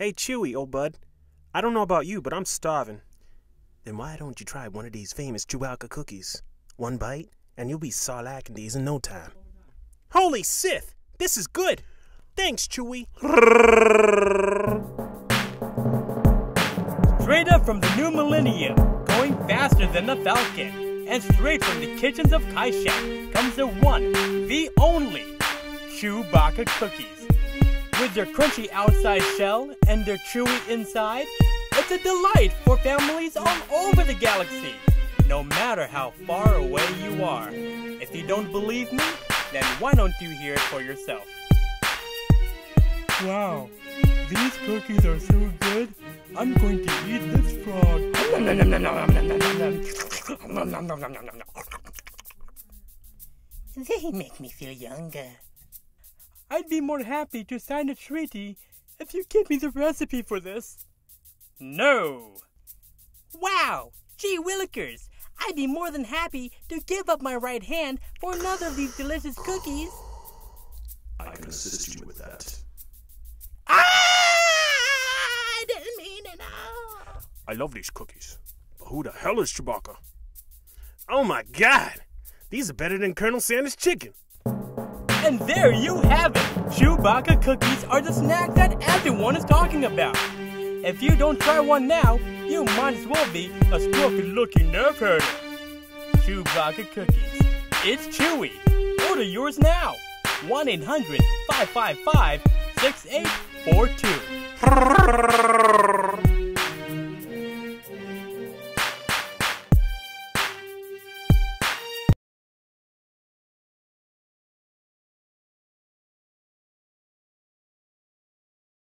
Hey, Chewie, old bud. I don't know about you, but I'm starving. Then why don't you try one of these famous Chewbacca cookies? One bite, and you'll be sarlacking these in no time. Holy Sith! This is good! Thanks, Chewie! Straight up from the new millennium, going faster than the Falcon, and straight from the kitchens of Kashyyyk comes the one, the only, Chewbacca cookies. With their crunchy outside shell and their chewy inside, it's a delight for families all over the galaxy, no matter how far away you are. If you don't believe me, then why don't you hear it for yourself? Wow, these cookies are so good. I'm going to eat this frog. They make me feel younger. I'd be more happy to sign a treaty if you give me the recipe for this. No! Wow! Gee willikers! I'd be more than happy to give up my right hand for another of these delicious cookies. I can assist you with that. Ah! I didn't mean it. No. I love these cookies. But who the hell is Chewbacca? Oh my god! These are better than Colonel Sanders' chicken. And there you have it! Chewbacca cookies are the snack that everyone is talking about. If you don't try one now, you might as well be a scruffy looking nerf herder. Chewbacca cookies. It's chewy. Order yours now. 1 800 555 6842.